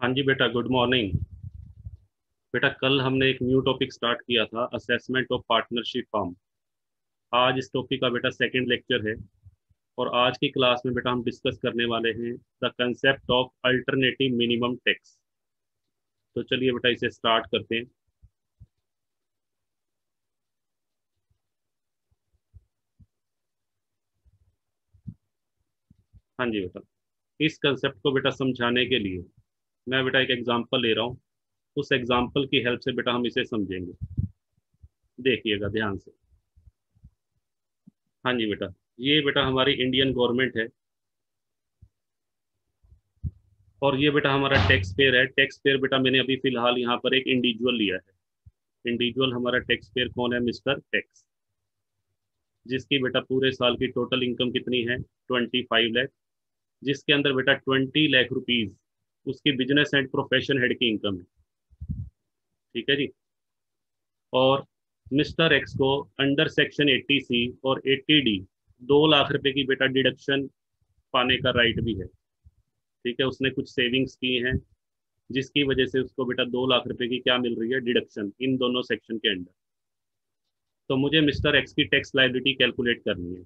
हाँ जी बेटा गुड मॉर्निंग बेटा, कल हमने एक न्यू टॉपिक स्टार्ट किया था असेसमेंट ऑफ़ पार्टनरशिप फॉर्म आज इस टॉपिक का बेटा सेकंड लेक्चर है और आज की क्लास में बेटा हम डिस्कस करने वाले हैं the concept of alternative minimum tax तो चलिए बेटा इसे स्टार्ट करते हैं। हाँ जी बेटा, इस कंसेप्ट को बेटा समझाने के लिए मैं बेटा एक एग्जांपल ले रहा हूँ। उस एग्जांपल की हेल्प से बेटा हम इसे समझेंगे। देखिएगा ध्यान से। हाँ जी बेटा, ये बेटा हमारी इंडियन गवर्नमेंट है। और ये बेटा हमारा टैक्स पेयर है। टैक्स पेयर बेटा मैंने अभी फ़िलहाल यहाँ पर एक इंडिविजुअल लिया है। इंडिविजुअल हमारा टैक्स पेयर कौन है? मिस्टर टैक्स जिसकी बेटा पूरे साल की टोटल इनकम कितनी है? ट्वेंटी फाइव लैख जिसके अंदर बेटा ट्वेंटी लाख रुपीज़ उसकी बिज़नेस एंड प्रोफेशन हेड की इनकम है। ठीक है जी? और मिस्टर एक्स को अंडर सेक्शन 80 सी और 80 डी दो लाख रुपए की बेटा डिडक्शन पाने का राइट भी है। ठीक है, उसने कुछ सेविंग्स की हैं, जिसकी वजह से उसको बेटा दो लाख रुपए की क्या मिल रही है? डिडक्शन इन दोनों सेक्शन के अंडर तो मुझे मिस्टर एक्स की टैक्स लाइबिलिटी कैलकुलेट करनी है।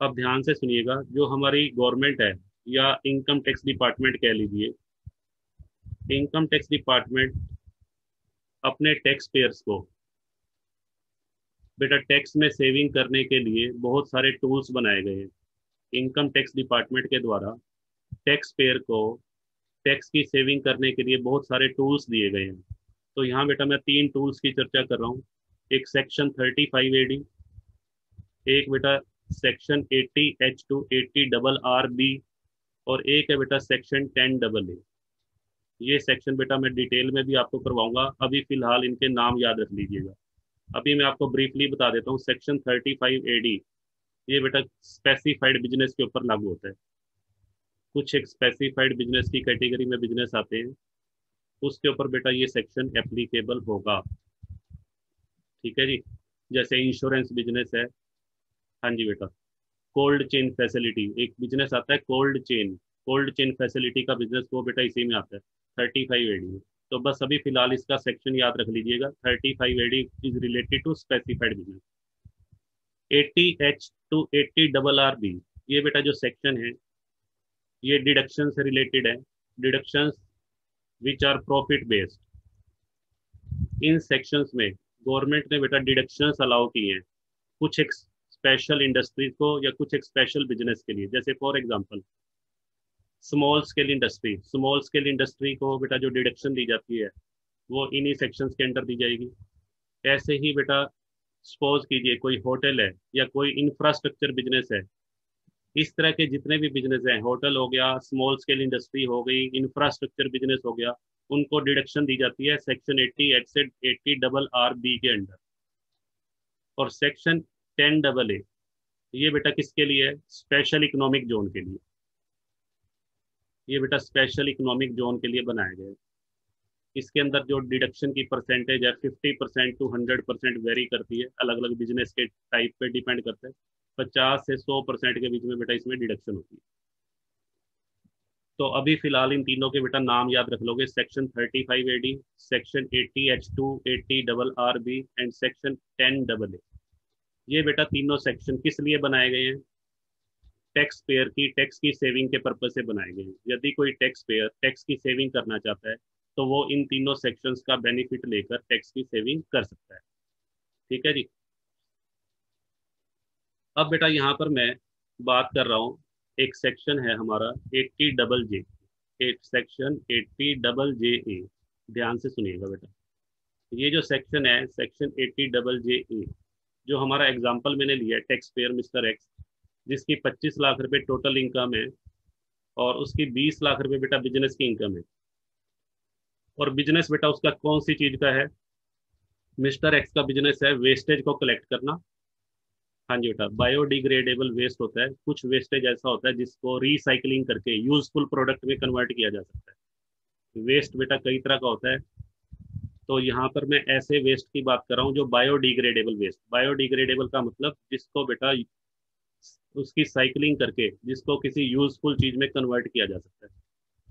अब ध्यान से सुनिएगा, जो हमारी गवर्नमेंट है या इनकम टैक्स डिपार्टमेंट कह लीजिए। इनकम टैक्स डिपार्टमेंट अपने टैक्स पेयर्स को, बेटा टैक्स में सेविंग करने के लिए बहुत सारे टूल्स बनाए गए हैं। इनकम टैक्स डिपार्टमेंट के द्वारा टैक्स पेयर को टैक्स की सेविंग करने के लिए बहुत सारे टूल्स दिए गए हैं। तो यहाँ बेटा मैं तीन टूल्स की चर्चा कर रहा हूँ। एक section thirty five A D एक बेटा section 80 H to eighty double R B और एक है बेटा? सेक्शन टेन डबल ए ये सेक्शन बेटा मैं डिटेल में भी आपको करवाऊँगा। अभी फ़िलहाल इनके नाम याद रख लीजिएगा। अभी मैं आपको ब्रीफली बता देता हूँ सेक्शन 35 ए डी ये बेटा स्पेसिफाइड बिज़नेस के ऊपर लागू होता है। कुछ एक स्पेसिफाइड बिज़नेस की कैटेगरी में बिज़नेस आते हैं। उसके ऊपर बेटा ये सेक्शन एप्लीकेबल होगा। ठीक है जी? जैसे इंश्योरेंस बिज़नेस है। हाँ जी बेटा। कोल्ड चेन फैसिलिटी एक बिज़नेस आता है cold chain cold chain facility का बिज़नेस वो बेटा इसी में आता है थर्टी फाइव एडी तो बस अभी फ़िलहाल इसका सेक्शन याद रख लीजिएगा thirty five AD is related to specified business eighty H to eighty double R B ये बेटा जो सेक्शन है, ये डिडक्शन से रिलेटेड है। Deduction which are profit based in sections में गवर्नमेंट ने बेटा डिडक्शंस अलाउ किए हैं। कुछ स्पेशल इंडस्ट्रीज़ को या कुछ एक स्पेशल बिज़नेस के लिए। जैसे for example small scale industry small scale industry को बेटा जो डिडक्शन दी जाती है, वो इन्हीं सेक्शंस के अंडर दी जाएगी। ऐसे ही बेटा सपोज़ कीजिए कोई होटल है या कोई इंफ्रास्ट्रक्चर बिज़नेस है, इस तरह के जितने भी बिज़नेस हैं होटल हो गया स्मॉल स्केल इंडस्ट्री हो गई इंफ्रास्ट्रक्चर बिज़नेस हो गया, उनको डिडक्शन दी जाती है सेक्शन 80 एक्सेड 80 डबल आर बी के अंडर और सेक्शन टेन डबल ए। ये बेटा किसके लिए है? स्पेशल इकोनॉमिक जोन के लिए। ये बेटा स्पेशल इकोनॉमिक जोन के लिए बनाया गया है। इसके अंदर जो डिडक्शन की परसेंटेज है fifty percent to hundred percent vary करती है। अलग अलग बिज़नेस के टाइप पे डिपेंड करता है। पचास से सौ परसेंट के बीच में बेटा इसमें डिडक्शन होती है। तो अभी फ़िलहाल इन तीनों के बेटा नाम याद रख लोगे। Section thirty five A D section eighty H to eighty double R B and section ten double A. ये बेटा तीनों सेक्शन किस लिए बनाए गए हैं? टैक्स पेयर की टैक्स की सेविंग के पर्पज से बनाए गए हैं। यदि कोई टैक्स पेयर टैक्स की सेविंग करना चाहता है तो वो इन तीनों सेक्शंस का बेनिफिट लेकर टैक्स की सेविंग कर सकता है। ठीक है जी? अब बेटा यहाँ पर मैं बात कर रहा हूँ, एक सेक्शन है हमारा एट्टी डबल जे एक section eighty double J A ध्यान से सुनिएगा बेटा। ये जो सेक्शन है section eighty double J A जो हमारा एग्ज़ाम्पल मैंने लिया टैक्स पेयर मिस्टर एक्स जिसकी 25 लाख रुपए टोटल इनकम है और उसकी 20 लाख रुपए बेटा बिज़नेस की इनकम है। और बिज़नेस बेटा उसका कौन सी चीज़ का है? मिस्टर एक्स का बिज़नेस है वेस्टेज को कलेक्ट करना। हाँ जी बेटा बायोडिग्रेडेबल वेस्ट होता है, कुछ वेस्टेज ऐसा होता है जिसको रिसाइकलिंग करके यूजफुल प्रोडक्ट में कन्वर्ट किया जा सकता है। वेस्ट बेटा कई तरह का होता है तो यहाँ पर मैं ऐसे वेस्ट की बात कर रहा हूँ जो बायोडिग्रेडेबल वेस्ट बायोडिग्रेडेबल का मतलब जिसको बेटा उसकी साइकिलिंग करके, जिसको किसी यूजफुल चीज़ में कन्वर्ट किया जा सकता है।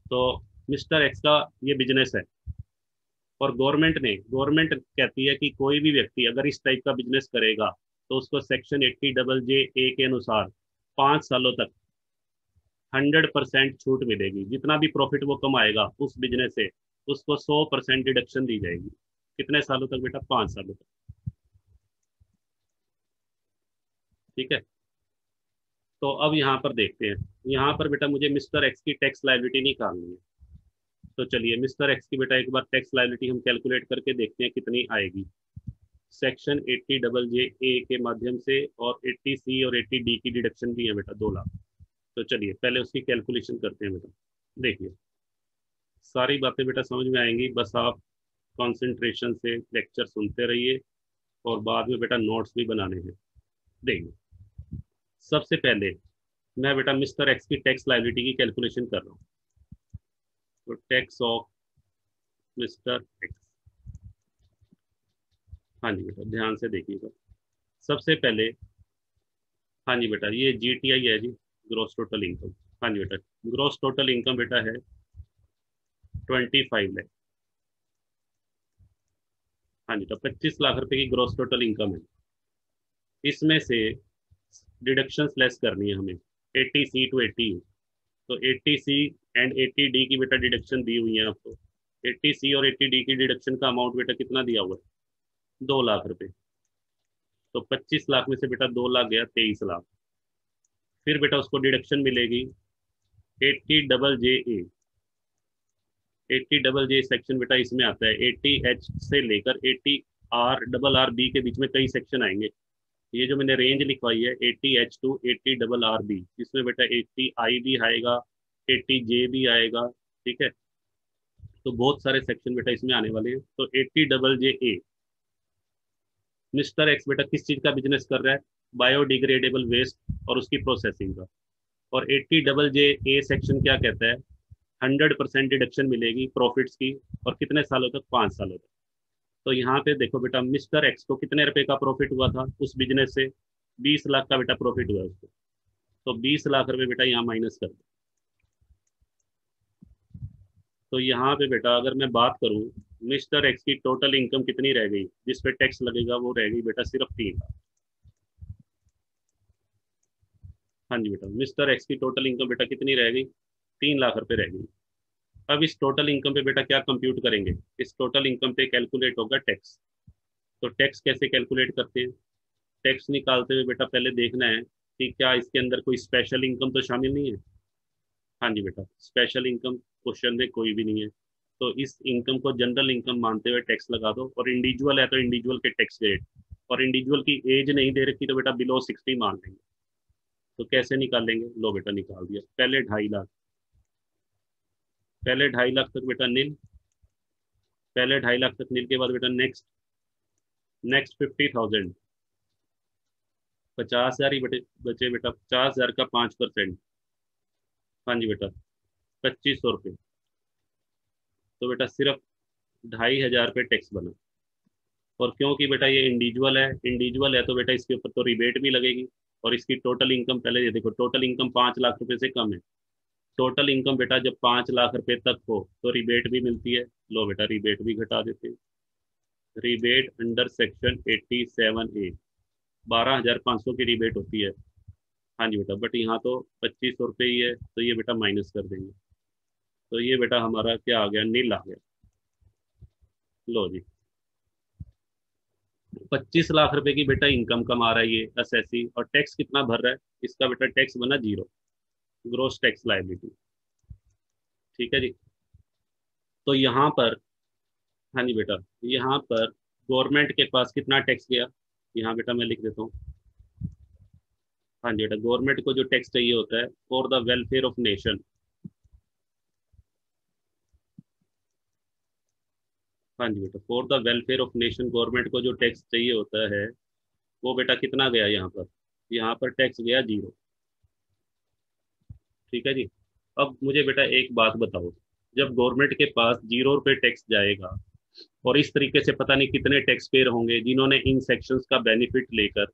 तो मिस्टर एक्स का ये बिज़नेस है। और गवर्नमेंट ने गवर्नमेंट कहती है कि कोई भी व्यक्ति अगर इस टाइप का बिज़नेस करेगा तो उसको section eighty double J A के अनुसार पाँच सालों तक हंड्रेड परसेंट छूट मिलेगी। जितना भी प्रॉफिट वो कमाएगा उस बिज़नेस से। उसको सौ परसेंट डिडक्शन दी जाएगी। कितने सालों तक बेटा? पाँच सालों तक। ठीक है? तो अब यहाँ पर देखते हैं। यहाँ पर बेटा मुझे मिस्टर एक्स की टैक्स लाइबिलिटी निकालनी है। तो चलिए, मिस्टर एक्स की बेटा एक बार टैक्स लाइबिलिटी हम कैलकुलेट करके देखते हैं कितनी आएगी। सेक्शन 80 डबल जे ए के माध्यम से और 80 सी और 80 डी की डिडक्शन भी है बेटा, दो लाख। तो चलिए, पहले उसकी कैलकुलेशन करते हैं बेटा। देखिए। सारी बातें बेटा समझ में आएँगी। बस आप कंसंट्रेशन से लेक्चर सुनते रहिए और बाद में बेटा नोट्स भी बनाने हैं। देखिए, सबसे पहले मैं बेटा मिस्टर एक्स की टैक्स लाइबिलिटी की कैलकुलेशन कर रहा हूँ। तो टैक्स ऑफ़ मिस्टर एक्स हाँ जी बेटा, ध्यान से देखिएगा। सबसे पहले हाँ जी बेटा, ये जी टी आई है जी ग्रॉस टोटल इनकम हाँ जी बेटा ग्रोस टोटल इनकम बेटा है ट्वेंटी फाइव लैख हाँ जी तो पच्चीस लाख रुपए की ग्रॉस टोटल इनकम है। इसमें से डिडक्शंस लेस करनी है हमें। एट्टी सी टू एट्टी तो eighty C and eighty D की बेटा डिडक्शन दी हुई है आपको। एट्टी सी और एट्टी डी की डिडक्शन का अमाउंट बेटा कितना दिया हुआ है? दो लाख रुपए। तो पच्चीस लाख में से बेटा दो लाख गया तेईस लाख। फिर बेटा उसको डिडक्शन मिलेगी। Eighty double J A eighty double J section बेटा इसमें आता है। एट्टी एच से लेकर eighty R double R B के बीच में कई सेक्शन आएँगे। ये जो मैंने रेंज लिखवाई है eighty H to eighty double R B इसमें बेटा एट्टी आई भी आएगा एट्टी जे भी आएगा, ठीक है? तो बहुत सारे सेक्शन बेटा इसमें आने वाले हैं। तो eighty double J A mister X बेटा किस चीज़ का बिज़नेस कर रहा है? बायोडिग्रेडेबल वेस्ट और उसकी प्रोसेसिंग का। और eighty double J A section क्या कहता है? हंड्रेड परसेंट डिडक्शन मिलेगी प्रॉफिट्स की और कितने सालों तक? पाँच सालों तक। तो यहाँ पे देखो बेटा, मिस्टर एक्स को कितने रुपए का प्रॉफिट हुआ था उस बिज़नेस से? बीस लाख का बेटा प्रॉफिट हुआ उसको। तो बीस लाख रुपए बेटा यहाँ माइनस कर दो। तो यहाँ पे बेटा अगर मैं बात करूँ, मिस्टर एक्स की टोटल इनकम कितनी रह गई? जिस पे टैक्स लगेगा वो रह गई बेटा सिर्फ़ तीन हाँ जी बेटा, मिस्टर एक्स की टोटल इनकम बेटा कितनी रह गई? तीन लाख रुपए रह गई अब इस टोटल इनकम पे बेटा क्या कंप्यूट करेंगे? इस टोटल इनकम पे कैलकुलेट होगा टैक्स तो टैक्स कैसे कैलकुलेट करते हैं? टैक्स निकालते हुए बेटा पहले देखना है कि क्या इसके अंदर कोई स्पेशल इनकम तो शामिल नहीं है? हाँ जी बेटा स्पेशल इनकम क्वेश्चन में कोई भी नहीं है। तो इस इनकम को जनरल इनकम मानते हुए टैक्स लगा दो और इंडिविजुअल है तो इंडिविजुअल के टैक्स रेट और इंडिविजुअल की एज नहीं दे रखी तो बेटा बिलो सिक्सटी मान लेंगे। तो कैसे निकालेंगे लो बेटा निकाल दिया। पहले ढाई लाख। पहले ढाई लाख तक बेटा नील। पहले ढाई लाख तक नील के बाद बेटा नेक्स्ट नेक्स्ट फिफ्टी थाउज़ेंड पचास हज़ार ही बेटे बचे बेटा, पचास हज़ार का पाँच परसेंट। हाँ जी बेटा, पच्चीस सौ रुपये। तो बेटा सिर्फ़ ढाई हज़ार रुपये टैक्स बना। और क्योंकि बेटा ये इंडिविजुअल है इंडिविजुअल है तो बेटा इसके ऊपर तो रिबेट भी लगेगी। और इसकी टोटल इनकम पहले ये देखो टोटल इनकम पाँच लाख रुपए से कम है। टोटल इनकम बेटा जब पाँच लाख रुपए तक हो तो रिबेट भी मिलती है। लो बेटा रिबेट भी घटा देते हैं। Rebate under section eighty seven A बारह हज़ार पाँच सौ की रिबेट होती है। हाँ जी बेटा बट यहाँ तो पच्चीस सौ रुपये ही है तो ये बेटा माइनस कर देंगे। तो ये बेटा हमारा क्या आ गया? नील आ गया। लो जी। पच्चीस लाख रुपए की बेटा इनकम कमा रहा है ये एस और टैक्स कितना भर रहा है? इसका बेटा टैक्स बना ज़ीरो ग्रोस टैक्स लाइबिलिटी ठीक है जी? तो यहाँ पर हाँ जी बेटा, यहाँ पर गवर्नमेंट के पास कितना टैक्स गया? यहाँ बेटा मैं लिख देता हूँ। हाँ जी बेटा गवर्नमेंट को जो टैक्स चाहिए होता है for the welfare of nation हाँ जी बेटा for the welfare of nation government को जो टैक्स चाहिए होता है, वो बेटा कितना गया यहाँ पर? यहाँ पर टैक्स गया ज़ीरो ठीक है जी? अब मुझे बेटा एक बात बताओ, जब गवर्नमेंट के पास ज़ीरो रुपये टैक्स जाएगा, और इस तरीके से पता नहीं कितने टैक्स पेयर होंगे जिन्होंने इन सेक्शंस का बेनिफिट लेकर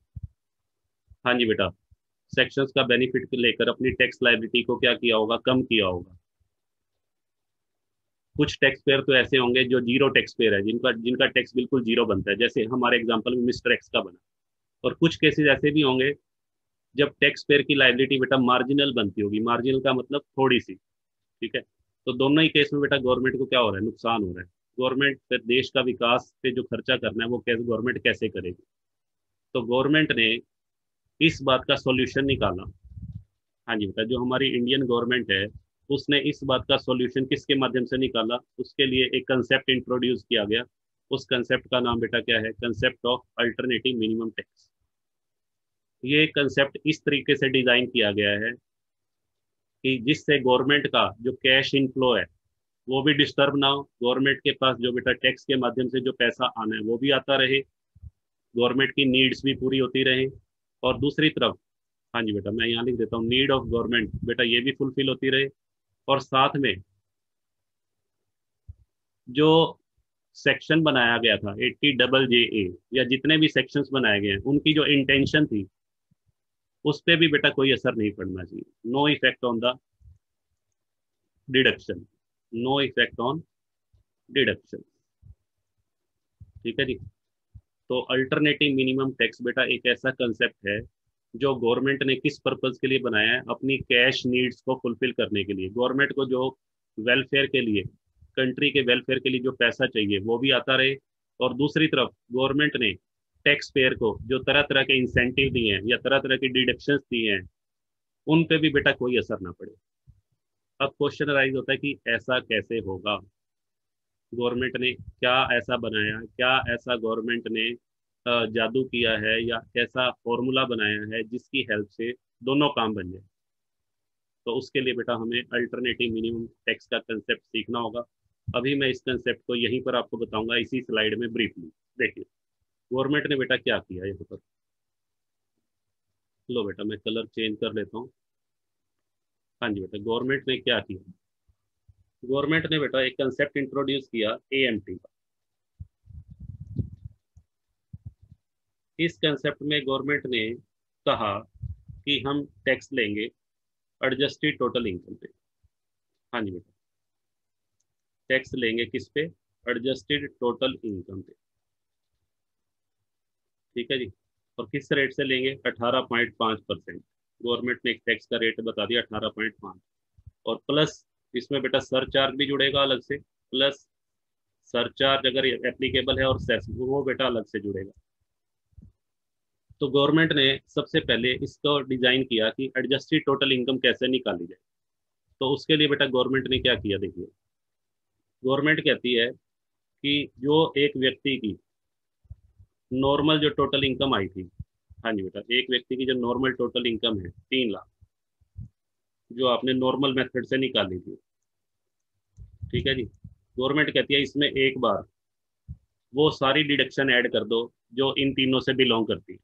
हाँ जी बेटा सेक्शंस का बेनिफिट लेकर अपनी टैक्स लाइबिलिटी को क्या किया होगा? कम किया होगा। कुछ टैक्स पेयर तो ऐसे होंगे जो ज़ीरो टैक्स पेयर है, जिनका जिनका टैक्स बिल्कुल ज़ीरो बनता है, जैसे हमारे एग्ज़ाम्पल में मिस्टर एक्स का बना, और कुछ केसेस ऐसे भी होंगे जब टैक्स पेयर की लाइबिलिटी बेटा मार्जिनल बनती होगी। मार्जिनल का मतलब थोड़ी सी ठीक है? तो दोनों ही केस में बेटा गवर्नमेंट को क्या हो रहा है? नुकसान हो रहा है। गवर्नमेंट फिर देश का विकास पे जो खर्चा करना है, वो कैसे गवर्नमेंट कैसे करेगी? तो गवर्नमेंट ने इस बात का सॉल्यूशन निकाला। हाँ जी बेटा, जो हमारी इंडियन गवर्नमेंट है, उसने इस बात का सॉल्यूशन किसके माध्यम से निकाला? उसके लिए एक कंसेप्ट इंट्रोड्यूस किया गया। उस कंसेप्ट का नाम बेटा क्या है? Concept of alternative minimum tax ये कंसेप्ट इस तरीके से डिज़ाइन किया गया है कि जिससे गवर्नमेंट का जो कैश इनफ्लो है, वो भी डिस्टर्ब ना हो। गवर्नमेंट के पास जो बेटा टैक्स के माध्यम से जो पैसा आना है, वो भी आता रहे। गवर्नमेंट की नीड्स भी पूरी होती रहे। और दूसरी तरफ़ हाँ जी बेटा, मैं यहाँ लिख देता हूँ नीड ऑफ़ गवर्नमेंट बेटा ये भी फुलफिल होती रहे। और साथ में जो सेक्शन बनाया गया था एट्टी डबल जे ए या जितने भी सेक्शंस बनाए गए हैं, उनकी जो इंटेंशन थी उस पर भी बेटा कोई असर नहीं पड़ना चाहिए। No effect on the deduction no effect on deduction ठीक है जी? तो अल्टरनेटिव मिनिमम टैक्स बेटा एक ऐसा कंसेप्ट है जो गवर्नमेंट ने किस पर्पज के लिए बनाया है? अपनी कैश नीड्स को फुलफिल करने के लिए। गवर्नमेंट को जो वेलफेयर के लिए कंट्री के वेलफेयर के लिए जो पैसा चाहिए, वो भी आता रहे। और दूसरी तरफ़ गवर्नमेंट ने टैक्स पेयर को, जो तरह तरह के इंसेंटिव दिए हैं, या तरह तरह की डिडक्शन दिए हैं, उन पे भी बेटा कोई असर ना पड़े। अब क्वेश्चन राइज होता है कि ऐसा कैसे होगा? गवर्नमेंट ने क्या ऐसा बनाया? क्या ऐसा गवर्नमेंट ने जादू किया है? या कैसा फॉर्मूला बनाया है जिसकी हेल्प से दोनों काम बन जाए? तो उसके लिए बेटा हमें अल्टरनेटिव मिनिमम टैक्स का कंसेप्ट सीखना होगा। अभी मैं इस कंसेप्ट को यहीं पर आपको बताऊँगा, इसी स्लाइड में ब्रीफली देखिए। गवर्नमेंट ने बेटा क्या किया यहाँ पर? लो बेटा, मैं कलर चेंज कर लेता हूँ। हाँ जी बेटा, गवर्नमेंट ने क्या किया? गवर्नमेंट ने बेटा एक कंसेप्ट इंट्रोड्यूस किया ए एम टी का इस कंसेप्ट में गवर्नमेंट ने कहा कि हम टैक्स लेंगे एडजस्टेड टोटल इनकम पे। हाँ जी बेटा। टैक्स लेंगे किस पे? एडजस्टेड टोटल इनकम पे। ठीक है जी? और किस रेट से लेंगे? 18.5 परसेंट। गवर्नमेंट ने एक टैक्स का रेट बता दिया 18.5 और प्लस इसमें बेटा सरचार्ज भी जुड़ेगा अलग से। प्लस सरचार्ज अगर एप्लीकेबल है और सेस वो बेटा अलग से जुड़ेगा। तो गवर्नमेंट ने सबसे पहले इसको डिज़ाइन किया कि एडजस्टेड टोटल इनकम कैसे निकाली जाए। तो उसके लिए बेटा गवर्नमेंट ने क्या किया, देखिए। गवर्नमेंट कहती है कि जो एक व्यक्ति की नॉर्मल जो टोटल इनकम आई थी। हाँ जी बेटा, एक व्यक्ति की जो नॉर्मल टोटल इनकम है, तीन लाख, जो आपने नॉर्मल मेथड से निकाली थी। ठीक है जी? गवर्नमेंट कहती है, इसमें एक बार वो सारी डिडक्शन ऐड कर दो, जो इन तीनों से बिलोंग करती है।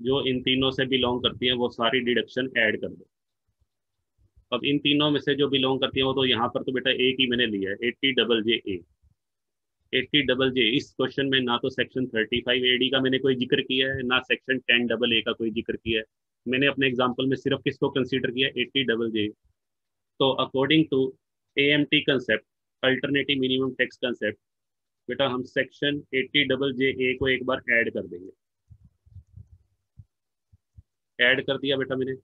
जो इन तीनों से बिलोंग करती है, वो सारी डिडक्शन ऐड कर दो। अब इन तीनों में से जो बिलोंग करती है, वो तो यहाँ पर तो बेटा एक ही मैंने लिया है, eighty double J A. Eighty double J इस क्वेश्चन में ना तो section thirty five A D का मैंने कोई ज़िक्र किया है, ना सेक्शन टेन डबल ए का कोई ज़िक्र किया है। मैंने अपने एग्ज़ाम्पल में सिर्फ़ किसको कंसिडर किया? एट्टी डबल जे तो according to A M T concept alternative minimum tax concept बेटा हम section eighty double J A को एक बार ऐड कर देंगे। ऐड कर दिया बेटा मैंने।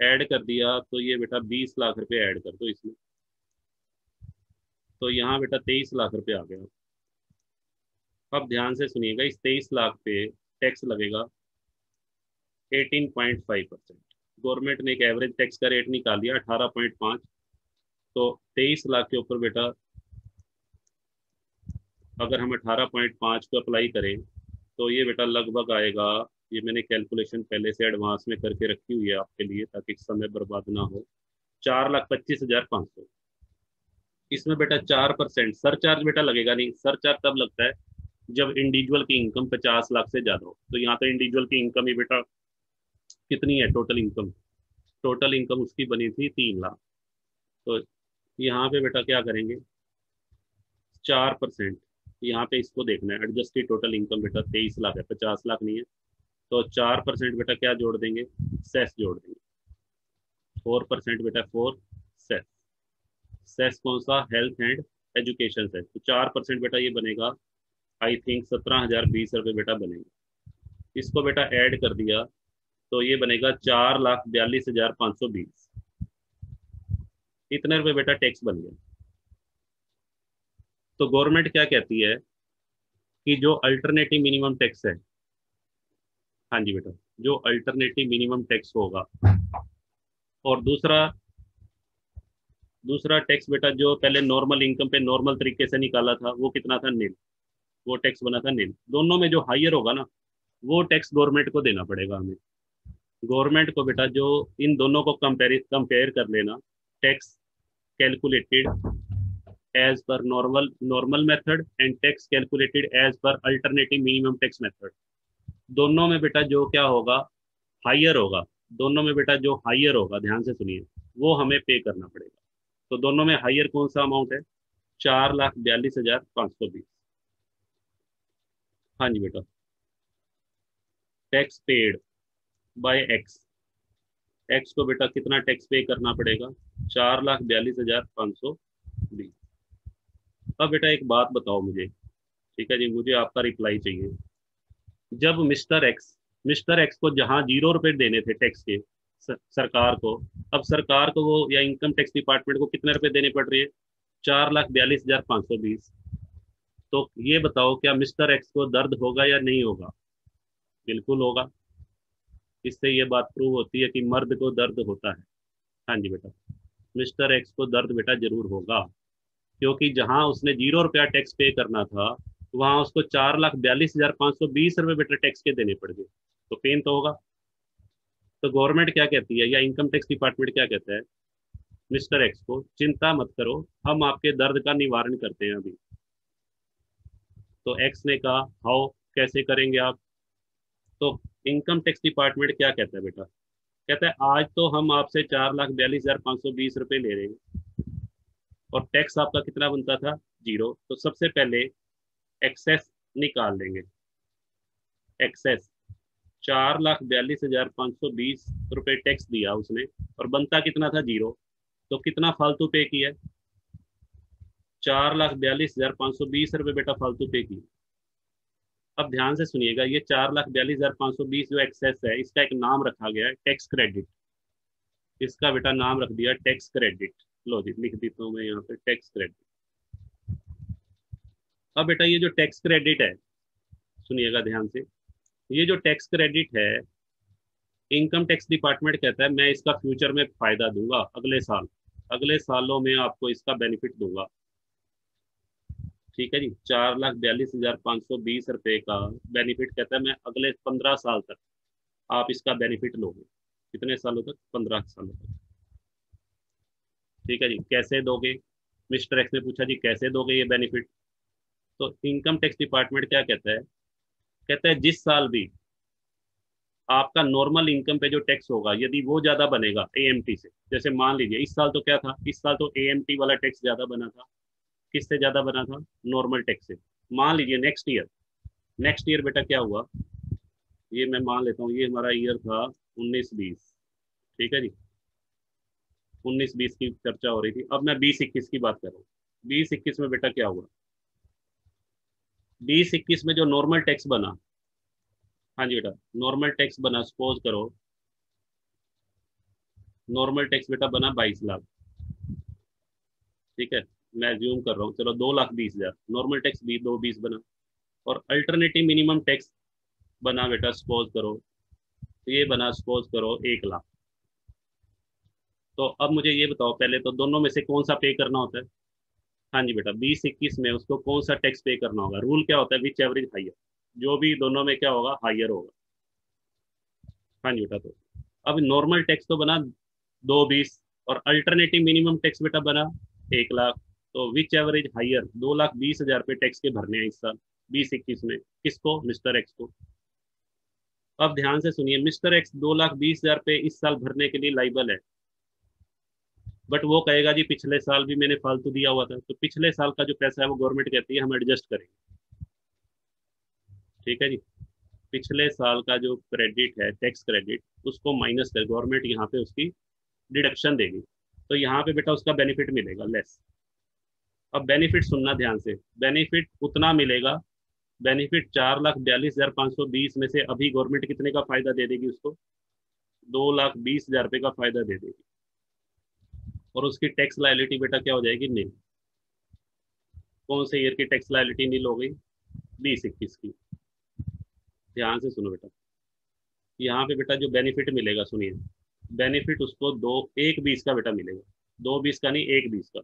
ऐड कर दिया तो ये बेटा बीस लाख रुपए ऐड कर दो इसमें। तो यहाँ बेटा तेईस लाख रुपए आ गया। अब ध्यान से सुनिएगा, इस तेईस लाख पे टैक्स लगेगा 18.5 परसेंट गवर्नमेंट ने एक एवरेज टैक्स का रेट निकाल दिया 18.5 तो 23 लाख के ऊपर बेटा, अगर हम 18.5 को अप्लाई करें तो ये बेटा लगभग आएगा, ये मैंने कैलकुलेशन पहले से एडवांस में करके रखी हुई है आपके लिए, ताकि समय बर्बाद ना हो। चार लाख पच्चीस हज़ार पाँच सौ। इसमें बेटा चार परसेंट सर चार्ज बेटा लगेगा नहीं सर चार्ज तब लगता है जब इंडिविजुअल की इनकम पचास लाख से ज़्यादा हो तो यहाँ तो इंडिविजुअल की इनकम ही बेटा कितनी है? टोटल इनकम टोटल इनकम उसकी बनी थी तीन लाख। तो यहाँ पे बेटा क्या करेंगे? चार परसेंट यहाँ पे इसको देखना है। एडजस्टेड टोटल इनकम बेटा तेईस लाख है, पचास लाख नहीं है। तो चार परसेंट बेटा क्या जोड़ देंगे? सेस जोड़ देंगे। फोर परसेंट बेटा फोर सेस सेस कौन सा? हेल्थ एंड एजुकेशन से तो चार परसेंट बेटा ये बनेगा आई थिंक सत्रह हज़ार बीस रुपये बेटा बनेगा। इसको बेटा ऐड कर दिया तो ये बनेगा चार लाख बयालीस हज़ार पाँच सौ बीस। इतने रुपए बेटा टैक्स बन गया तो गवर्नमेंट क्या कहती है कि जो अल्टरनेटिव मिनिमम टैक्स है हाँ जी बेटा, जो अल्टरनेटिव मिनिमम टैक्स होगा। और दूसरा दूसरा टैक्स बेटा जो पहले नॉर्मल इनकम पे नॉर्मल तरीके से निकाला था, वो कितना था? नील वो टैक्स बना था नील दोनों में जो हाइयर होगा ना, वो टैक्स गवर्नमेंट को देना पड़ेगा हमें। गवर्नमेंट को बेटा जो इन दोनों को कंपेयर कंपेयर कर लेना tax calculated as per normal normal method and tax calculated as per alternative minimum tax method दोनों में बेटा जो क्या होगा हाइयर होगा। दोनों में बेटा जो हाइयर होगा, ध्यान से सुनिए, वो हमें पे करना पड़ेगा। तो दोनों में हाइयर कौन सा अमाउंट है? चार लाख बयालीस हज़ार पाँच सौ बीस। हाँ जी बेटा। Tax paid by X X को बेटा कितना टैक्स पे करना पड़ेगा? चार लाख बयालीस हज़ार पाँच सौ बीस अब बेटा एक बात बताओ मुझे। ठीक है जी, मुझे आपका रिप्लाई चाहिए। जब मिस्टर एक्स मिस्टर एक्स को जहाँ ज़ीरो रुपए देने थे टैक्स के सरकार को, अब सरकार को वो या इनकम टैक्स डिपार्टमेंट को कितने रुपए देने पड़ रहे हैं? चार लाख बयालीस हज़ार पाँच सौ बीस। तो ये बताओ, क्या मिस्टर एक्स को दर्द होगा या नहीं होगा? बिल्कुल होगा। इससे ये बात प्रूव होती है कि मर्द को दर्द होता है। हाँ जी बेटा। मिस्टर एक्स को दर्द बेटा ज़रूर होगा, क्योंकि जहाँ उसने ज़ीरो रुपया टैक्स पे करना था, वहाँ उसको चार लाख बयालीस हज़ार पाँच सौ बीस रुपये बेटा टैक्स के देने पड़ गए। तो पेन तो होगा। तो गवर्नमेंट क्या कहती है या इनकम टैक्स डिपार्टमेंट क्या कहता है? मिस्टर एक्स को चिंता मत करो, हम आपके दर्द का निवारण करते हैं अभी। तो एक्स ने कहा, हाउ, कैसे करेंगे आप? तो इनकम टैक्स डिपार्टमेंट क्या कहता है बेटा? कहता है, आज तो हम आपसे चार लाख बयालीस हज़ार पाँच सौ बीस रुपये ले रहे हैं। और टैक्स आपका कितना बनता था? ज़ीरो तो सबसे पहले एक्सेस निकाल लेंगे एक्सेस चार लाख बयालीस हज़ार पाँच सौ बीस रुपये टैक्स दिया उसने, और बनता कितना था? ज़ीरो तो कितना फालतू पे किया? चार लाख बयालीस हज़ार पाँच सौ बीस रुपये बेटा फालतू पे किया अब ध्यान से सुनिएगा, ये चार लाख बयालीस हज़ार पाँच सौ बीस जो एक्सेस है, इसका एक नाम रखा गया है टैक्स क्रेडिट इसका बेटा नाम रख दिया टैक्स क्रेडिट लो जी, लिख देता हूँ मैं यहाँ पे टैक्स क्रेडिट अब बेटा ये जो टैक्स क्रेडिट है, सुनिएगा ध्यान से, ये जो टैक्स क्रेडिट है इनकम टैक्स डिपार्टमेंट कहता है, मैं इसका फ्यूचर में फ़ायदा दूँगा अगले साल, अगले सालों में आपको इसका बेनिफिट दूँगा। ठीक है जी, चार लाख बयालीस हज़ार पाँच सौ बीस रुपए का बेनिफिट कहता है, मैं अगले पंद्रह साल तक आप इसका बेनिफिट लोगे। कितने सालों तक? पंद्रह सालों तक। ठीक है जी, कैसे दोगे? मिस्टर एक्स ने पूछा जी, कैसे दोगे ये बेनिफिट तो इनकम टैक्स डिपार्टमेंट क्या कहता है? कहते हैं, जिस साल भी आपका नॉर्मल इनकम पे जो टैक्स होगा, यदि वो ज़्यादा बनेगा एएमटी से, जैसे मान लीजिए, इस साल तो क्या था? इस साल तो एएमटी वाला टैक्स ज़्यादा बना था। किससे ज़्यादा बना था? नॉर्मल टैक्स से। मान लीजिए नेक्स्ट ईयर नेक्स्ट ईयर बेटा क्या हुआ? ये मैं मान लेता हूँ, ये हमारा ईयर था उन्नीस बीस। ठीक है जी? उन्नीस बीस की चर्चा हो रही थी। अब मैं बीस इक्कीस की बात कर रहा हूँ। बीस इक्कीस में बेटा क्या हुआ? बीस इक्कीस में जो नॉर्मल टैक्स बना हाँ जी बेटा नॉर्मल टैक्स बना सपोज़ करो नॉर्मल टैक्स बेटा बना बाईस लाख। ठीक है? मैं ज्यूम कर रहा हूँ, चलो दो लाख बीस हज़ार। नॉर्मल टैक्स भी दो बीस बना। और अल्टरनेटिव मिनिमम टैक्स बना बेटा सपोज़ करो तो ये बना सपोज़ करो एक लाख। तो अब मुझे ये बताओ, पहले तो दोनों में से कौन सा पे करना होता है? हाँ जी बेटा, बीस इक्कीस में उसको कौन सा टैक्स पे करना होगा? रूल क्या होता है? विच एवरेज हाइयर जो भी दोनों में क्या होगा? हाइयर होगा। हाँ जी बेटा तो अब नॉर्मल टैक्स तो बना दो बीस, और अल्टरनेटिव मिनिमम टैक्स बेटा बना एक लाख। तो विच एवरेज हायर दो लाख बीस हज़ार रुपये टैक्स के भरने हैं इस साल, बीस इक्कीस में। किसको? मिस्टर एक्स को। अब ध्यान से सुनिए मिस्टर एक्स दो लाख बीस हज़ार रुपये इस साल भरने के लिए लाइबल है। बट वो कहेगा, जी, पिछले साल भी मैंने फालतू दिया हुआ था। तो पिछले साल का जो पैसा है, वो गवर्नमेंट कहती है, हम एडजस्ट करेंगे। ठीक है जी? पिछले साल का जो क्रेडिट है टैक्स क्रेडिट उसको माइनस कर गवर्नमेंट यहाँ पे उसकी डिडक्शन देगी। तो यहाँ पे बेटा उसका बेनिफिट मिलेगा लेस अब बेनिफिट सुनना ध्यान से। बेनिफिट उतना मिलेगा। बेनिफिट चार लाख बयालीस हज़ार पाँच सौ बीस में से अभी गवर्नमेंट कितने का फ़ायदा दे देगी उसको? दो लाख बीस हज़ार रुपये का फ़ायदा दे देगी। और उसकी टैक्स लाइलिटी बेटा क्या हो जाएगी? नील। कौन से ईयर की टैक्स लाइलिटी नील हो गई? बीस इक्कीस की। ध्यान से सुनो बेटा। यहाँ पे बेटा जो बेनिफिट मिलेगा, सुनिए। बेनिफिट उसको दो, एक बीस का बेटा मिलेगा। दो बीस का नहीं, एक बीस का।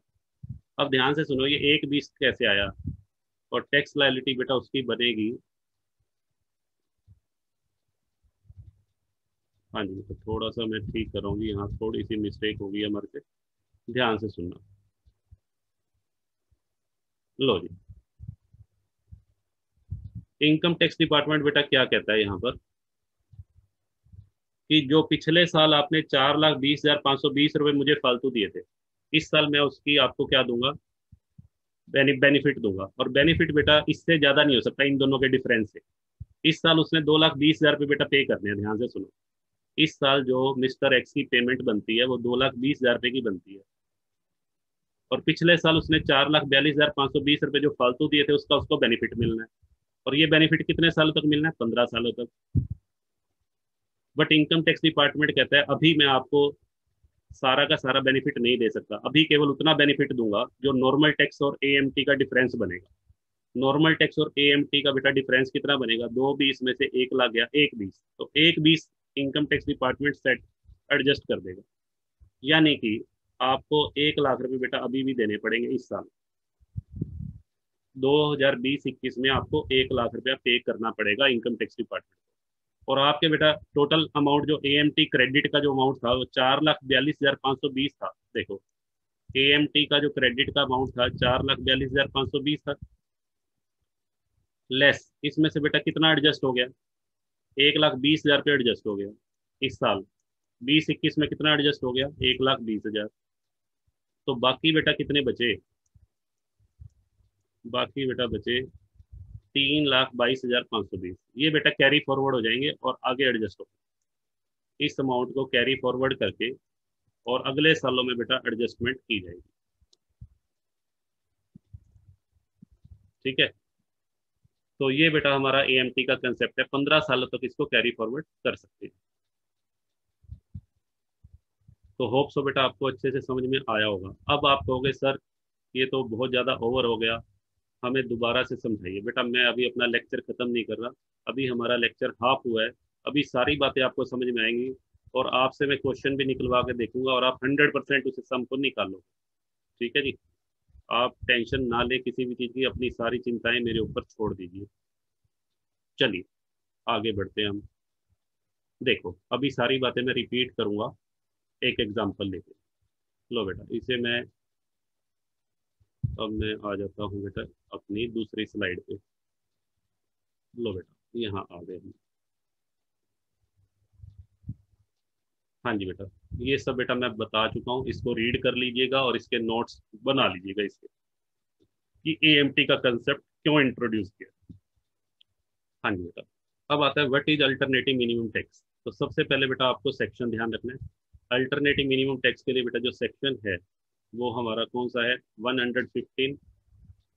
अब ध्यान से सुनो, ये एक बीस कैसे आया? और टैक्स लाइलिटी बेटा उसकी बनेगी। हाँ जी तो थोड़ा सा मैं ठीक कर रहा हूँ यहाँ थोड़ी सी मिस्टेक होगी हमारे से ध्यान से सुनना। लो जी। इनकम टैक्स डिपार्टमेंट बेटा क्या कहता है यहाँ पर? कि जो पिछले साल आपने चार लाख बीस हज़ार पाँच सौ बीस रुपये मुझे फालतू दिए थे इस साल मैं उसकी आपको क्या दूँगा? बेनिफिट दूँगा। और बेनिफिट बेटा इससे ज़्यादा नहीं हो सकता, इन दोनों के डिफरेंस से। इस साल उसने दो लाख बीस हज़ार रुपये बेटा पे करने हैं, ध्यान से सुनो। इस साल जो मिस्टर एक्स की पेमेंट बनती है, वो दो लाख बीस हज़ार रुपये की बनती है। और पिछले साल उसने चार लाख बयालीस हज़ार पाँच सौ बीस रुपये जो फालतू दिए थे, उसका उसको बेनिफिट मिलना है। और ये बेनिफिट कितने सालों तक मिलना है? पंद्रह सालों तक। बट इनकम टैक्स डिपार्टमेंट कहता है, अभी मैं आपको सारा का सारा बेनिफिट नहीं दे सकता। अभी केवल उतना बेनिफिट दूँगा जो नॉर्मल टैक्स और एएमटी का डिफरेंस बनेगा। नॉर्मल टैक्स और एएमटी का बेटा डिफरेंस कितना बनेगा? दो बीस में से एक लाख गया, एक बीस। तो एक बीस income tax department set adjust कर देगा। यानी कि आपको एक लाख रुपए बेटा अभी भी देने पड़ेंगे इस साल। 2020-21 में आपको एक लाख रुपया पे करना पड़ेगा इनकम टैक्स डिपार्टमेंट और आपके बेटा टोटल अमाउंट जो ए क्रेडिट का जो अमाउंट था, वो चार लाख बयालीस हज़ार पाँच सौ बीस था, देखो। ए का जो क्रेडिट का अमाउंट था, चार लाख बयालीस हज़ार पाँच सौ बीस था। लेस इसमें से बेटा कितना एडजस्ट हो गया? एक लाख बीस हज़ार पे एडजस्ट हो गया इस साल। बीस इक्कीस में कितना एडजस्ट हो गया? एक लाख बीस हज़ार। तो बाकी बेटा कितने बचे? बाकी बेटा बचे तीन लाख बाईस हज़ार पाँच सौ बीस। ये बेटा कैरी फॉरवर्ड हो जाएँगे और आगे एडजस्ट हो। इस अमाउंट को कैरी फॉरवर्ड करके और अगले सालों में बेटा एडजस्टमेंट की जाएगी। ठीक है? तो ये बेटा हमारा ए का कंसेप्ट है। पंद्रह सालों तक इसको कैरी फॉरवर्ड कर सकते हैं। तो होप सो बेटा आपको अच्छे से समझ में आया होगा। अब आप कहोगे, सर, ये तो बहुत ज़्यादा ओवर हो गया। हमें दोबारा से समझाइए। बेटा, मैं अभी अपना लेक्चर ख़त्म नहीं कर रहा। अभी हमारा लेक्चर हाफ़ हुआ है। अभी सारी बातें आपको समझ में आएँगी और आपसे मैं क्वेश्चन भी निकलवा के देखूँगा और आप हंड्रेड परसेंट उसे सम को निकालो ठीक है जी? आप टेंशन ना ले, किसी भी चीज़ की, अपनी सारी चिंताएँ मेरे ऊपर छोड़ दीजिए। चलिए, आगे बढ़ते हैं हम। देखो, अभी सारी बातें मैं रिपीट करूँगा। एक एग्ज़ाम्पल लेके। लो बेटा, इसे मैं अब मैं आ जाता हूँ बेटा अपनी दूसरी स्लाइड पे। लो बेटा, यहाँ आ गए हाँ जी बेटा, ये सब बेटा मैं बता चुका हूँ, इसको रीड कर लीजिएगा और इसके नोट्स बना लीजिएगा इसके। कि ए का कंसेप्ट क्यों इंट्रोड्यूस किया? हाँ जी बेटा, अब आता है what is alternative minimum tax तो सबसे पहले बेटा आपको सेक्शन ध्यान रखना है। अल्टरनेटिव मिनिमम टैक्स के लिए बेटा जो सेक्शन है वो हमारा कौन सा है? 115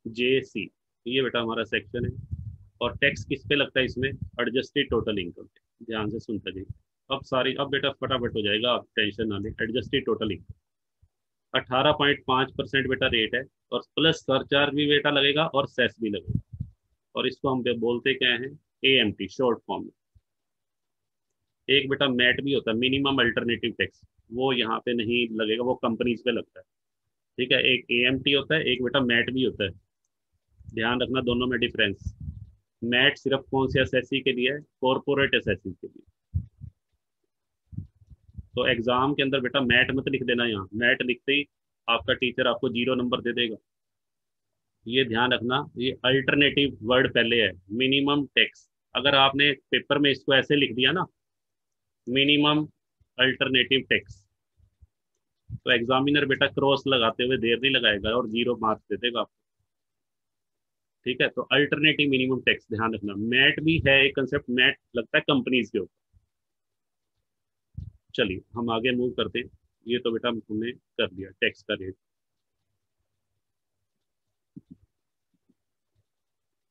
जे सी ये बेटा हमारा सेक्शन है। और टैक्स किस पे लगता है इसमें? एडजस्टेड टोटल इनकम ध्यान से सुनते जाइए अब सारी, अब बेटा फटाफट हो जाएगा, आप टेंशन ना लें। एडजस्टेड टोटल इनकम अठारह पॉइंट परसेंट बेटा रेट है। और प्लस सरचार्ज भी बेटा लगेगा और सेस भी लगेगा। और इसको हम बोलते क्या हैं? A M T short form में एक बेटा मैट भी होता है। मिनिमम अल्टरनेटिव टैक्स वो यहाँ पे नहीं लगेगा, वो कंपनीज़ पे लगता है। ठीक है, एक ए होता है, एक बेटा मैट भी होता है। ध्यान रखना दोनों में डिफरेंस मैट सिर्फ़ कौन से एसएससी के लिए है? कॉरपोरेट एस के लिए। तो एग्ज़ाम के अंदर बेटा मैट मत लिख देना यहाँ। मैट लिखते ही आपका टीचर आपको ज़ीरो नंबर दे देगा। ये ध्यान रखना, ये अल्टरनेटिव वर्ड पहले है। मिनिमम टैक्स अगर आपने पेपर में इसको ऐसे लिख दिया ना मिनिमम अल्टरनेटिव टैक्स तो एग्जामिनर बेटा क्रॉस लगाते हुए देर नहीं लगाएगा और ज़ीरो मार्क्स दे देगा आपको। ठीक है? तो अल्टरनेटिव मिनिमम टैक्स ध्यान रखना। मैट भी है एक कंसेप्ट मैट लगता है कंपनीज़ के ऊपर। चलिए, हम आगे मूव करते हैं। ये तो बेटा हमने कर दिया टैक्स का रेट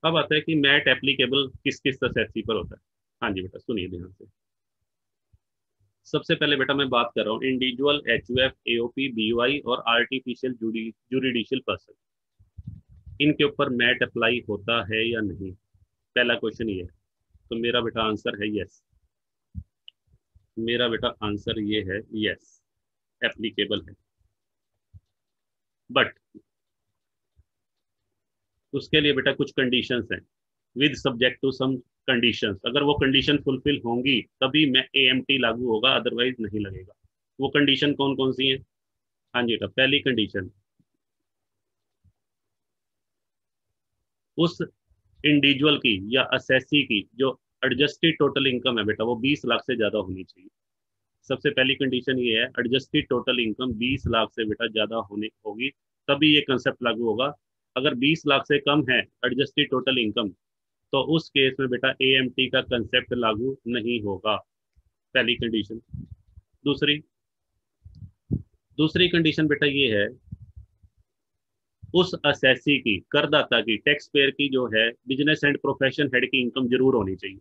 अब आता है कि मैट एप्लीकेबल किस किस एस पर होता है। हाँ जी बेटा, सुनिए ध्यान से। सबसे पहले बेटा मैं बात कर रहा हूँ individual H U F AOP BOI और आर्टिफिशियल जुडिशियल पर्सन इनके ऊपर मैट अप्लाई होता है या नहीं? पहला क्वेश्चन ये तो मेरा बेटा आंसर है यस मेरा बेटा आंसर ये है यस एप्लीकेबल है। बट उसके लिए बेटा कुछ कंडीशंस हैं। With subject to some conditions अगर वो कंडीशन फुलफिल होंगी, तभी मैं ए लागू होगा अदरवाइज़ नहीं लगेगा। वो कंडीशन कौन कौन सी है? हाँ जी बेटा पहली कंडीशन उस इंडिविजुअल की या असेसी की जो एडजस्टेड टोटल इनकम है बेटा, वो 20 लाख से ज़्यादा होनी चाहिए। सबसे पहली कंडीशन ये है एडजस्टेड टोटल इनकम 20 लाख से बेटा ज़्यादा होने होगी, तभी ये कंसेप्ट लागू होगा। अगर 20 लाख से कम है एडजस्टेड टोटल इनकम तो उस केस में बेटा एएमटी का कंसेप्ट लागू नहीं होगा। पहली कंडीशन दूसरी। दूसरी कंडीशन बेटा ये है, उस असेसी की, करदाता की टैक्स पेयर की जो है बिज़नेस एंड प्रोफेशन हेड की इनकम ज़रूर होनी चाहिए।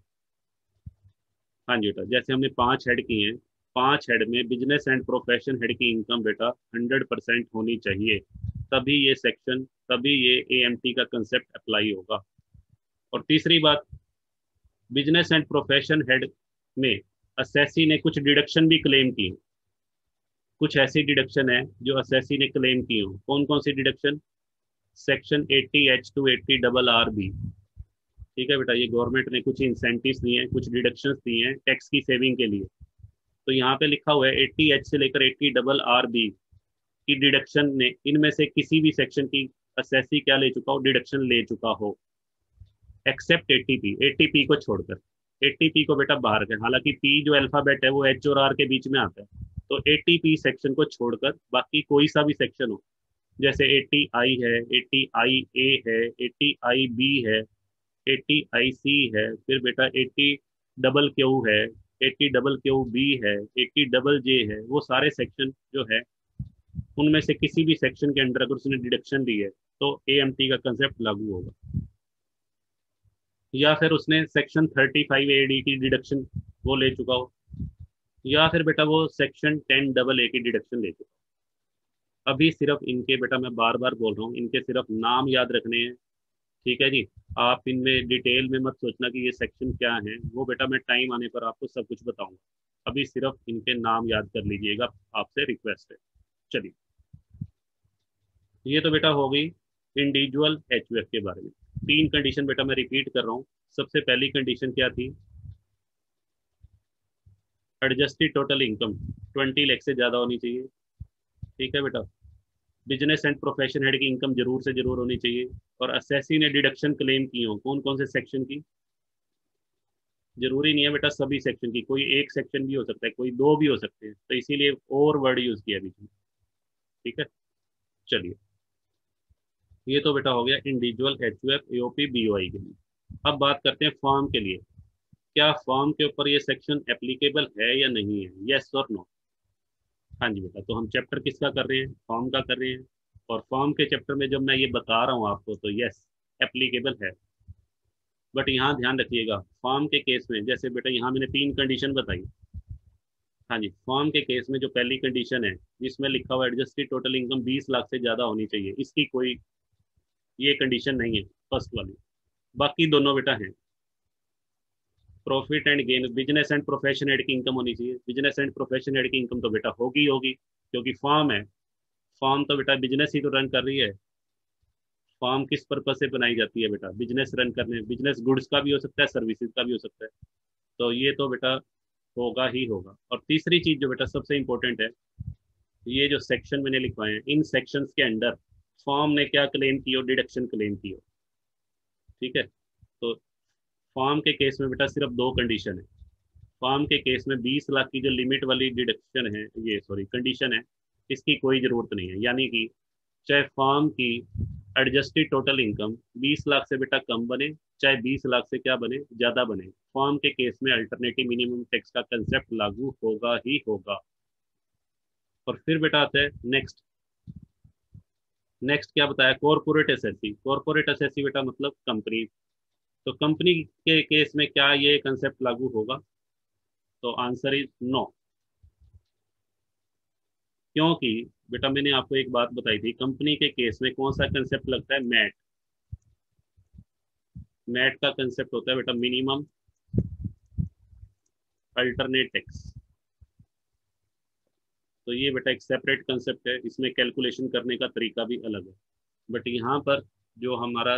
हाँ जी बेटा, जैसे हमने पाँच हेड की हैं, पाँच हेड में बिज़नेस एंड प्रोफेशन हेड की इनकम बेटा हंड्रेड परसेंट होनी चाहिए। तभी ये सेक्शन तभी ये एएमटी का कंसेप्ट अप्लाई होगा। और तीसरी बात बिज़नेस एंड प्रोफेशन हेड में असेसी ने कुछ डिडक्शन भी क्लेम की कुछ ऐसी डिडक्शन है जो असेसी ने क्लेम की हो। कौन कौन सी deduction section 80 H to eighty double R B ठीक है बेटा, ये गवर्नमेंट ने कुछ इंसेंटिव दिए हैं, कुछ डिडक्शन दिए हैं टैक्स की सेविंग के लिए। तो यहाँ पे लिखा हुआ है 80 एच से लेकर 80 डबल आर बी की डिडक्शन ने, इनमें से किसी भी सेक्शन की असेसी क्या ले चुका हो? डिडक्शन ले चुका हो। एक्सेप्ट एटीपी एटीपी को छोड़कर एटीपी को बेटा बाहर कर हालाँकि पी जो अल्फ़ाबेट है वो एच और आर के बीच में आता है तो एटीपी सेक्शन को छोड़कर बाकी कोई सा भी सेक्शन हो जैसे एटी आई है एटी आई ए है एटी आई बी है एटी आई सी है फिर बेटा एटी डबल क्यू है एटी डबल क्यू बी है एटी डबल जे है वो सारे सेक्शन जो है उनमें से किसी भी सेक्शन के अंडर अगर उसने डिडक्शन दी है तो ए का कंसेप्ट लागू होगा या फिर उसने section thirty five A D की डिडक्शन वो ले चुका हो, या फिर बेटा वो सेक्शन टेन डबल ए की डिडक्शन ले चुका अभी सिर्फ़ इनके बेटा मैं बार बार बोल रहा हूँ, इनके सिर्फ़ नाम याद रखने हैं, ठीक है जी? आप इनमें डिटेल में मत सोचना कि ये सेक्शन क्या है। वो बेटा मैं टाइम आने पर आपको सब कुछ बताऊँगा। अभी सिर्फ़ इनके नाम याद कर लीजिएगा, आपसे रिक्वेस्ट है। चलिए। ये तो बेटा हो गई इंडिविजुअल एचयूएफ के बारे में। तीन कंडीशन बेटा मैं रिपीट कर रहा हूँ। सबसे पहली कंडीशन क्या थी? Adjusted total income twenty lakh से ज़्यादा होनी चाहिए। ठीक है बेटा? बिज़नेस एंड प्रोफेशन हेड की इनकम ज़रूर से ज़रूर होनी चाहिए। और असेसी ने डिडक्शन क्लेम की हो। कौन कौन से सेक्शन की? ज़रूरी नहीं है बेटा सभी सेक्शन की। कोई एक सेक्शन भी हो सकता है, कोई दो भी हो सकते हैं। तो इसीलिए और वर्ड यूज़ किया ठीक है? चलिए। ये तो बेटा हो गया individual H U F AOP BOI के लिए। अब बात करते हैं फॉर्म के लिए। क्या फॉर्म के ऊपर ये सेक्शन एप्लीकेबल है या नहीं है? यस और नो हाँ जी बेटा तो हम चैप्टर किसका कर रहे हैं? फॉर्म का कर रहे हैं। और फॉर्म के चैप्टर में जब मैं ये बता रहा हूँ आपको तो यस एप्लीकेबल है। बट यहाँ ध्यान रखिएगा फॉर्म के केस में, जैसे बेटा यहाँ मैंने तीन कंडीशन बताई। हाँ जी फॉर्म के केस में जो पहली कंडीशन है, जिसमें लिखा हुआ एडजस्टेड टोटल इनकम 20 लाख से ज़्यादा होनी चाहिए, इसकी कोई ये कंडीशन नहीं है फ़र्स्ट वाली। बाकी दोनों बेटा हैं। Profit and gain business and profession head की इनकम होनी चाहिए। बिज़नेस एंड प्रोफेशन हेड की इनकम तो बेटा होगी होगी, क्योंकि फॉर्म है। फॉर्म तो बेटा बिज़नेस ही तो रन कर रही है। फॉर्म किस पर्पज से बनाई जाती है बेटा? बिज़नेस रन करने। बिज़नेस गुड्स का भी हो सकता है सर्विसेज़ का भी हो सकता है। तो ये तो बेटा होगा ही होगा। और तीसरी चीज़ जो बेटा सबसे इंपॉर्टेंट है, ये जो सेक्शन मैंने लिखवाए हैं, इन सेक्शंस के अंडर फॉर्म ने क्या क्लेम की हो डिडक्शन क्लेम की हो? ठीक है? तो फॉर्म के केस में बेटा सिर्फ़ दो कंडीशन है। फॉर्म के केस में 20 लाख की जो लिमिट वाली डिडक्शन है, ये सॉरी कंडीशन है, इसकी कोई ज़रूरत नहीं है। यानी कि चाहे फॉर्म की एडजस्टेड टोटल इनकम 20 लाख से बेटा कम बने, चाहे 20 लाख से क्या बने, ज़्यादा बने। फॉर्म के केस में अल्टरनेटिव मिनिमम टैक्स का कंसेप्ट लागू होगा ही होगा। और फिर बेटा आता है नेक्स्ट नेक्स्ट क्या बताया? कॉरपोरेट एसेसी कॉरपोरेट एसेसी बेटा मतलब कंपनी तो कंपनी के केस में क्या ये कंसेप्ट लागू होगा? तो आंसर इज़ नो क्योंकि बेटा मैंने आपको एक बात बताई थी कंपनी के केस में कौन सा कंसेप्ट लगता है? मैट मैट का कंसेप्ट होता है बेटा मिनिमम अल्टरनेट टैक्स तो ये बेटा एक सेपरेट कंसेप्ट है, इसमें कैलकुलेशन करने का तरीका भी अलग है। बट यहाँ पर जो हमारा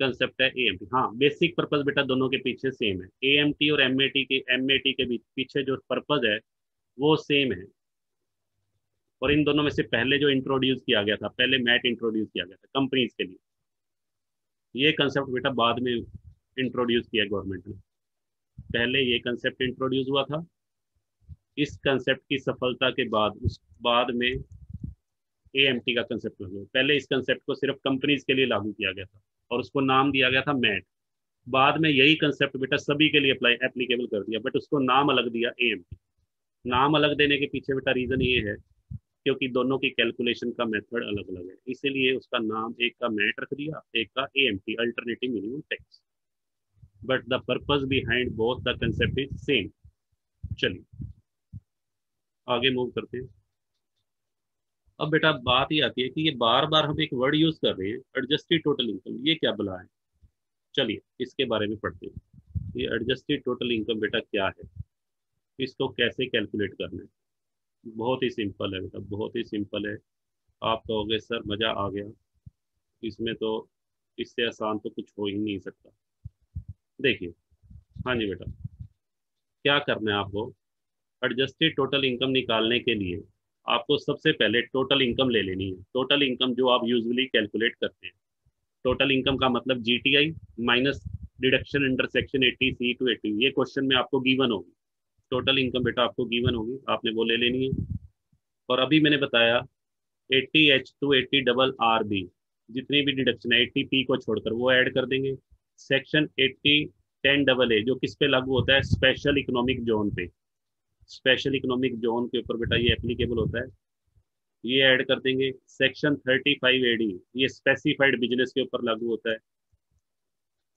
कंसेप्ट है ए एम टी हाँ बेसिक पर्पज बेटा दोनों के पीछे सेम है। ए एम टी और एम ए टी के एम ए टी के पीछे जो पर्पज है, वो सेम है। और इन दोनों में से पहले जो इंट्रोड्यूस किया गया था, पहले मैट इंट्रोड्यूस किया गया था कंपनीज़ के लिए। ये कंसेप्ट बेटा बाद में इंट्रोड्यूस किया गवर्नमेंट ने। पहले ये कंसेप्ट इंट्रोड्यूस हुआ था इस कंसेप्ट की सफलता के बाद, उस बाद में ए एम टी का कंसेप्ट लागू पहले इस कंसेप्ट को सिर्फ़ कंपनीज़ के लिए लागू किया गया था और उसको नाम दिया गया था मैट बाद में यही कंसेप्ट बेटा सभी के लिए अप्लाई एप्लीकेबल कर दिया बट उसको नाम अलग दिया ए एम टी नाम अलग देने के पीछे बेटा रीजन ये है, क्योंकि दोनों की कैलकुलेशन का मेथड अलग अलग है। इसीलिए उसका नाम एक का मैट रख दिया, एक का A M T alternative minimum tax but the purpose behind both the concept is same चलिए। आगे मूव करते हैं। अब बेटा बात ही आती है कि ये बार बार हम एक वर्ड यूज़ कर रहे हैं एडजस्टेड टोटल इनकम ये क्या बुला है? चलिए, इसके बारे में पढ़ते हैं। ये एडजस्टेड टोटल इनकम बेटा क्या है? इसको कैसे कैलकुलेट करना है? बहुत ही सिंपल है बेटा, बहुत ही सिंपल है। आप कहोगे, सर, मज़ा आ गया। इसमें तो इससे आसान तो कुछ हो ही नहीं सकता। देखिए हाँ जी बेटा, क्या करना है आपको? एडजस्टेड टोटल इनकम निकालने के लिए आपको सबसे पहले टोटल इनकम ले लेनी है। टोटल इनकम जो आप यूजुअली कैलकुलेट करते हैं। टोटल इनकम का मतलब G T I minus deduction inter section eighty C to eighty ये क्वेश्चन में आपको गिवन होगी। टोटल इनकम बेटा आपको गिवन होगी। आपने वो ले लेनी है। और अभी मैंने बताया eighty H to eighty double R B जितनी भी डिडक्शन है एट्टी पी को छोड़कर वो ऐड कर देंगे। Section eighty ten double A जो किस पे लागू होता है? स्पेशल इकोनॉमिक जोन पे। स्पेशल इकोनॉमिक जोन के ऊपर बेटा ये एप्लीकेबल होता है। ये ऐड कर देंगे। सेक्शन थर्टी फाइव एडी ये स्पेसिफाइड बिज़नेस के ऊपर लागू होता है।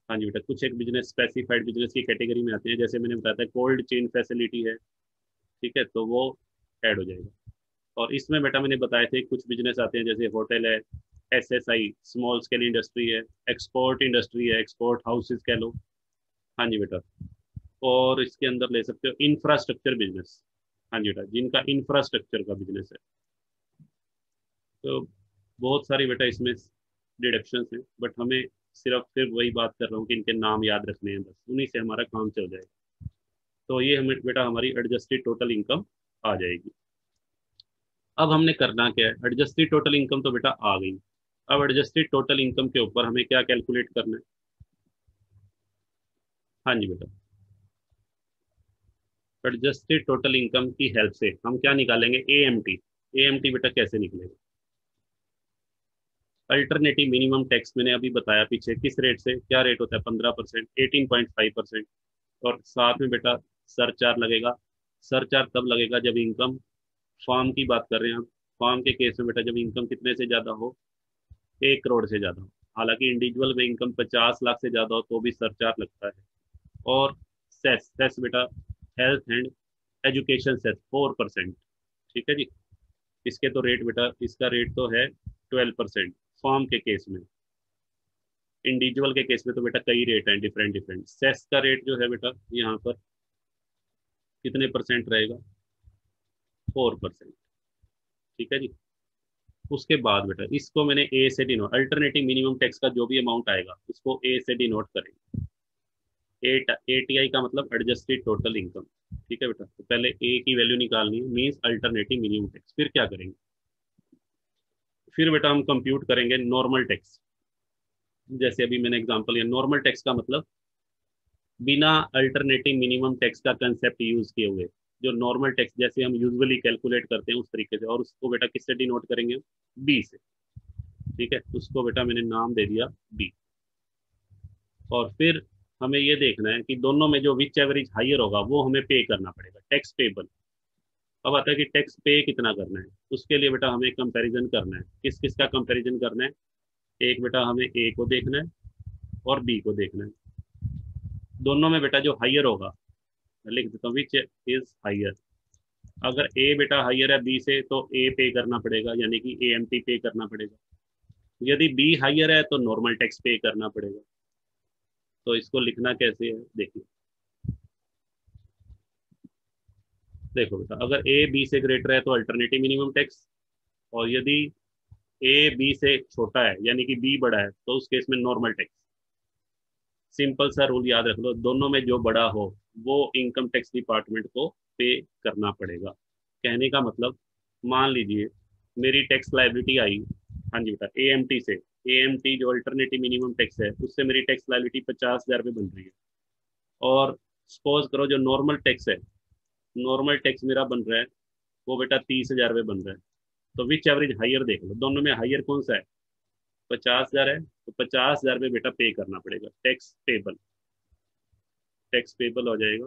हाँ जी बेटा, कुछ एक बिज़नेस स्पेसिफाइड बिज़नेस की कैटेगरी में आते हैं। जैसे मैंने बताया था कोल्ड चेन फैसिलिटी है। ठीक है तो वो ऐड हो जाएगा। और इसमें बेटा मैंने बताए थे, कुछ बिज़नेस आते हैं, जैसे होटल है S S I small scale industry है एक्सपोर्ट इंडस्ट्री है एक्सपोर्ट हाउसेज कह लो। हाँ जी बेटा। और इसके अंदर ले सकते हो इंफ्रास्ट्रक्चर बिज़नेस हाँ जी बेटा, जिनका इंफ्रास्ट्रक्चर का बिज़नेस है। तो बहुत सारी बेटा इसमें डिडक्शन है बट हमें सिर्फ़ सिर्फ़ वही बात कर रहा हूँ कि इनके नाम याद रखने हैं, बस उन्हीं से हमारा काम चल जाएगा। तो ये हमें बेटा हमारी एडजस्टेड टोटल इनकम आ जाएगी। अब हमने करना क्या है? एडजस्टेड टोटल इनकम तो बेटा आ गई। अब एडजस्टेड टोटल इनकम के ऊपर हमें क्या कैलकुलेट करना है? हाँ जी बेटा। एडजस्टेड टोटल इनकम की हेल्प से हम क्या निकालेंगे? A M T A M T बेटा कैसे निकलेगा? अल्टरनेटिव मिनिमम टैक्स मैंने अभी बताया पीछे किस रेट से, क्या रेट होता है? पंद्रह percent eighteen point five percent. और साथ में बेटा सरचार्ज लगेगा। सरचार्ज तब लगेगा जब इनकम फार्म की बात कर रहे हैं हम। फार्म के केस में बेटा जब इनकम कितने से ज़्यादा हो? एक करोड़ से ज़्यादा हो। हालाँकि इंडिविजुअल में इनकम पचास लाख से ज़्यादा हो तो भी सरचार्ज लगता है। और सेस सेस बेटा health and education cess four percent ठीक है जी? इसके तो रेट बेटा, इसका रेट तो है ट्वेल्व परसेंट फॉर्म के केस में। इंडिविजुअल के केस में तो बेटा कई रेट हैं डिफरेंट डिफरेंट सेस का रेट जो है बेटा, यहाँ पर कितने परसेंट रहेगा? फोर परसेंट ठीक है जी? उसके बाद बेटा, इसको मैंने ए से डिनोट अल्टरनेटिव मिनिमम टैक्स का जो भी अमाउंट आएगा, उसको ए से डिनोट करेंगे। ए टी आई का मतलब एडजस्टेड टोटल इनकम ठीक है बेटा? तो पहले ए की वैल्यू निकालनी है मीन्स अल्टरनेटिव मिनिमम टैक्स फिर क्या करेंगे? फिर बेटा हम कंप्यूट करेंगे नॉर्मल टैक्स जैसे अभी मैंने एग्जांपल लिया नॉर्मल टैक्स का मतलब बिना अल्टरनेटिव मिनिमम टैक्स का कंसेप्ट यूज़ किए हुए। जो नॉर्मल टैक्स जैसे हम यूजुअली कैलकुलेट करते हैं उस तरीके से, और उसको बेटा किससे डिनोट करेंगे बी से। ठीक है? उसको बेटा मैंने नाम दे दिया बी और फिर हमें ये देखना है कि दोनों में जो विच एवरेज हाइयर होगा, वो हमें पे करना पड़ेगा टैक्स पेबल अब आता है कि टैक्स पे कितना करना है, उसके लिए बेटा हमें कंपैरिजन करना है। किस किस का कंपैरिजन करना है? एक बेटा हमें ए को देखना है और बी को देखना है। दोनों में बेटा जो हाइयर होगा, मैं लिख देता हूँ विच इज़ हाइयर अगर ए बेटा हाइयर है बी से तो ए पे करना पड़ेगा, यानी कि ए एम टी पे करना पड़ेगा। यदि बी हाइयर है तो नॉर्मल टैक्स पे करना पड़ेगा। तो इसको लिखना कैसे है? देखिए। देखो बेटा, अगर ए बी से ग्रेटर है तो अल्टरनेटिव मिनिमम टैक्स और यदि ए बी से छोटा है, यानी कि बी बड़ा है तो उस केस में नॉर्मल टैक्स सिंपल सा रूल याद रख लो, दोनों में जो बड़ा हो, वो इनकम टैक्स डिपार्टमेंट को पे करना पड़ेगा। कहने का मतलब मान लीजिए, मेरी टैक्स लाइबिलिटी आई हाँ जी बेटा ए एम टी से ए एम टी जो अल्टरनेटिव मिनिमम टैक्स है, उससे मेरी टैक्स लाइबिलिटी पचास हज़ार रुपये बन रही है। और सपोज़ करो जो नॉर्मल टैक्स है नॉर्मल टैक्स मेरा बन रहा है, वो बेटा तीस हज़ार रुपये बन रहा है। तो विच एवरेज हायर देख लो। दोनों में हायर कौन सा है? पचास हज़ार है तो पचास हज़ार रुपये बेटा पे करना पड़ेगा। टैक्स पेबल टैक्स पेबल हो जाएगा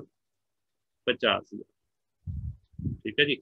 पचास हज़ार। ठीक है जी?